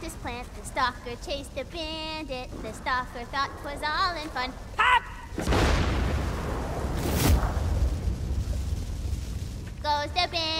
this plant. The stalker chased the bandit. The stalker thought thought 'twas all in fun. Pop! Goes the bandit.